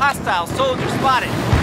Hostile soldier spotted.